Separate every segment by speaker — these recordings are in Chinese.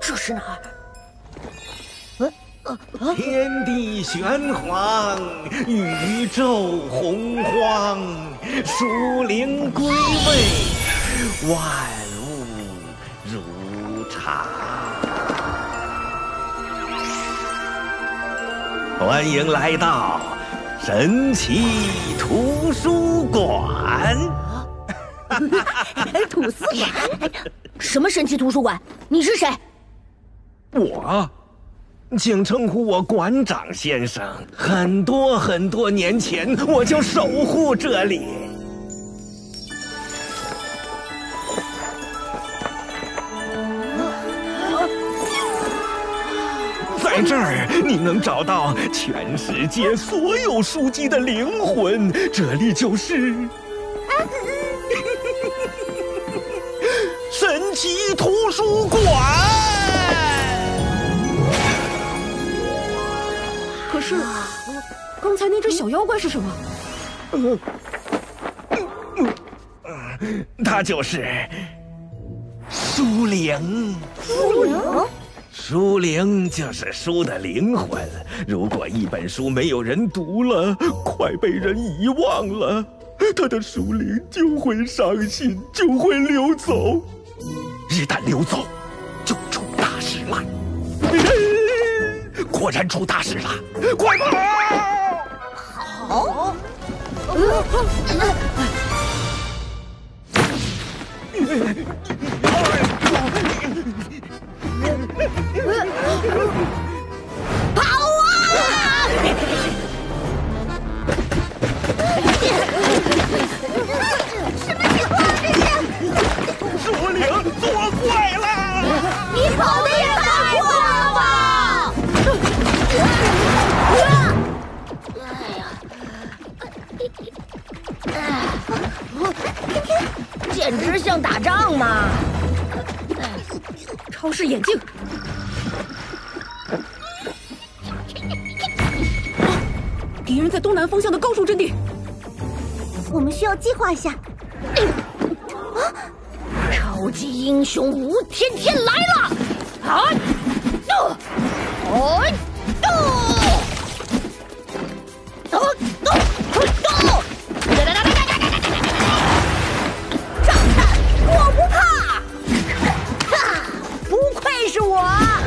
Speaker 1: 这是哪儿？
Speaker 2: 天地玄黄，宇宙洪荒，属灵归位，万物如常。欢迎来到神奇图书馆。
Speaker 1: 吐司馆？什么神奇图书馆？你是谁？
Speaker 2: 我。请称呼我馆长先生。很多很多年前，我就守护这里。在这儿，你能找到全世界所有书籍的灵魂。这里就是神奇图书馆。
Speaker 3: 可是，刚才那只小妖怪是什么？
Speaker 2: 它就是书灵。
Speaker 1: 书灵，
Speaker 2: 书灵就是书的灵魂。如果一本书没有人读了，快被人遗忘了，它的书灵就会伤心，就会流走。一旦流走，就出大事了。果然出大事了，快跑！
Speaker 1: 好。跑的也太快了吧简直像打仗嘛！
Speaker 3: 超市眼镜，敌人在东南方向的高处阵地，
Speaker 1: 我们需要计划一下。啊超级英雄吴天天来了！啊！啊！啊！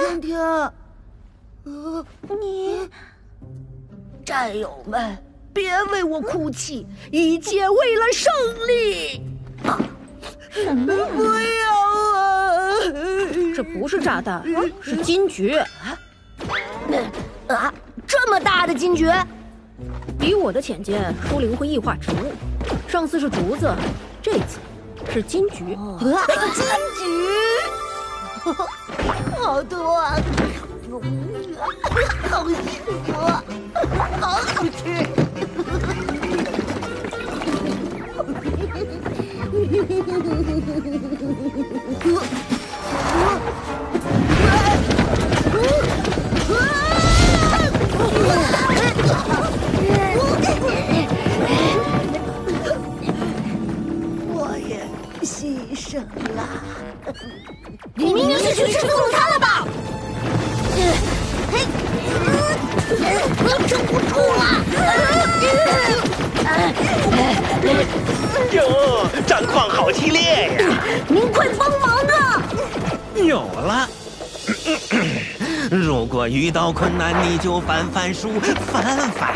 Speaker 1: 天天，呃，你，战友们，别为我哭泣，一切为了胜利！什么？不要啊！
Speaker 3: 这不是炸弹，是金桔。
Speaker 1: 啊，这么大的金桔？
Speaker 3: 以我的浅见，书灵会异化植物。上次是竹子，这次是金桔。
Speaker 1: 金桔。好多啊！好幸福，好好吃。我也牺牲了。你明明是去吃自助餐了吧？我撑不住了！
Speaker 2: 哟，战况好激烈呀！
Speaker 1: 您快帮忙啊！
Speaker 2: 有了，如果遇到困难，你就翻翻书，翻翻。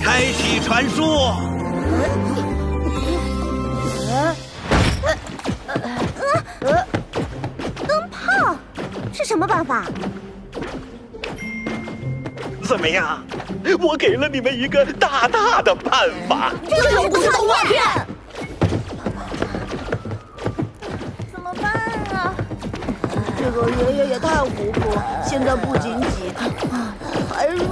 Speaker 2: 开启传输。
Speaker 1: 么办法？
Speaker 2: 怎么样？我给了你们一个大大的办法。
Speaker 1: 这又不是动画片。怎么办啊？这个爷爷也太糊涂了。现在不仅挤，还热。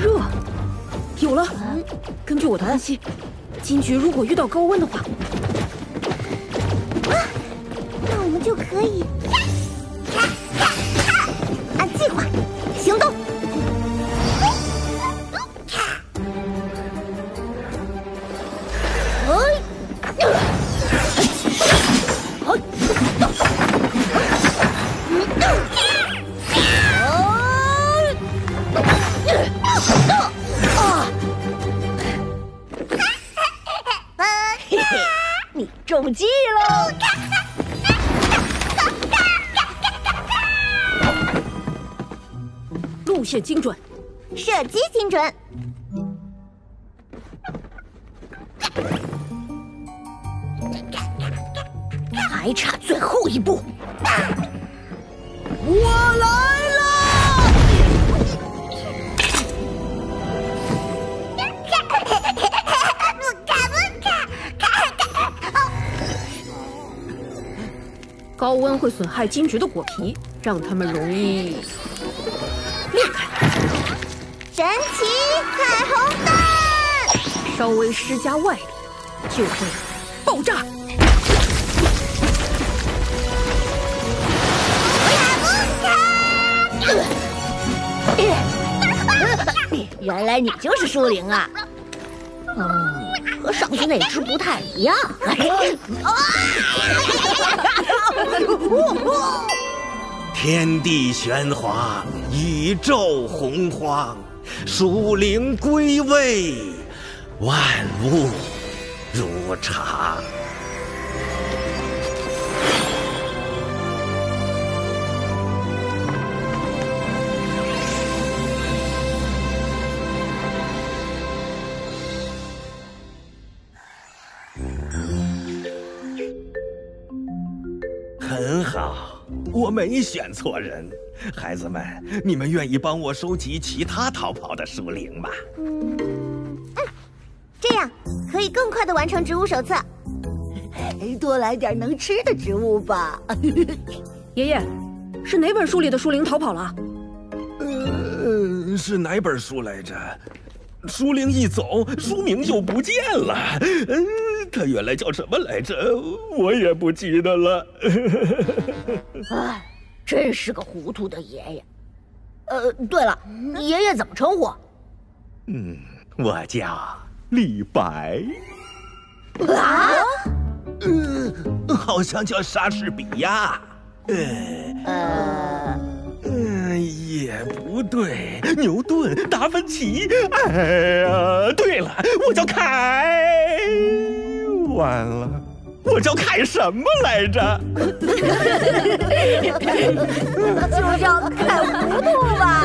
Speaker 3: 热。有了，根据我的分析，金桔如果遇到高温的话，
Speaker 4: 可以。按计划。行动。
Speaker 1: 你中计喽！
Speaker 3: 路线精准，
Speaker 4: 射击精准。
Speaker 1: 还差最后一步，我来了！
Speaker 3: 高温会损害金桔的果皮，让它们容易。
Speaker 4: 神奇彩虹弹！
Speaker 3: 稍微施加外力，就会爆炸。
Speaker 1: 原来你就是舒灵啊！嗯，和上次那只不太一样。
Speaker 2: 天地玄黄，宇宙洪荒，属灵归位，万物如常。很好，我没选错人。孩子们，你们愿意帮我收集其他逃跑的书灵吗？
Speaker 4: 嗯这样可以更快的完成植物手册。
Speaker 1: 多来点能吃的植物吧。
Speaker 3: 爷爷，是哪本书里的书灵逃跑了？
Speaker 2: 呃，是哪本书来着？书灵一走，书名就不见了。嗯，它原来叫什么来着？我也不记得了。
Speaker 1: 哎，真是个糊涂的爷爷。呃，对了，爷爷怎么称呼？
Speaker 2: 嗯，我叫李白。
Speaker 1: 啊？
Speaker 2: 嗯，好像叫莎士比亚。呃
Speaker 1: 呃，
Speaker 2: 嗯，也不对，牛顿、达芬奇。哎呀，对了，我叫凯。完了，我叫看什么来着？
Speaker 1: 就叫看糊涂吧。